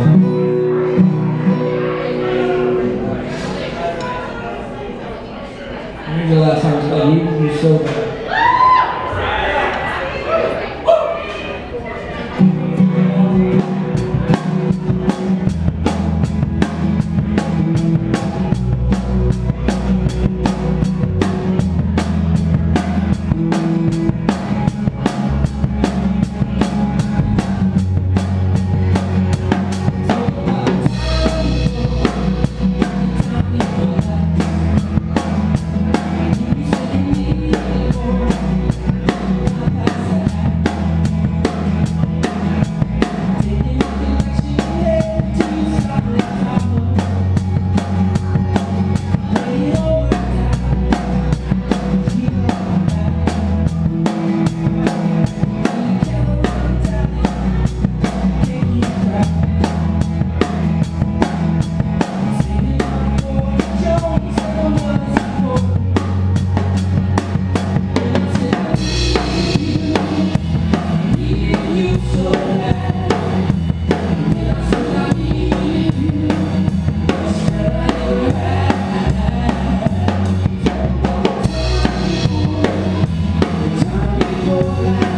The last time it's called You, You So Bad. Oh,